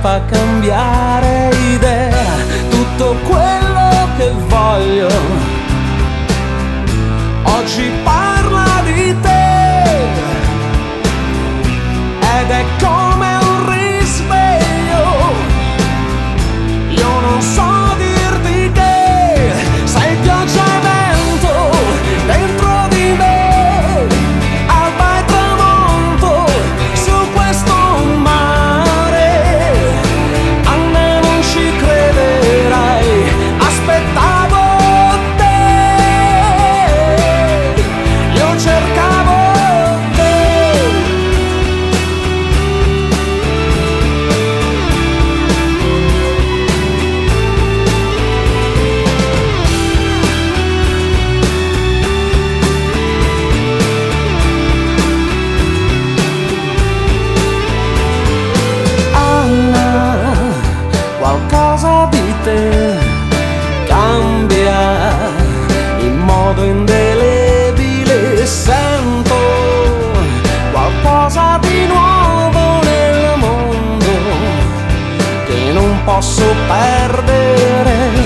fa cambiare idea tutto quello che voglio. Oggi parlo posso perdere.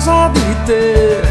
cosa di te.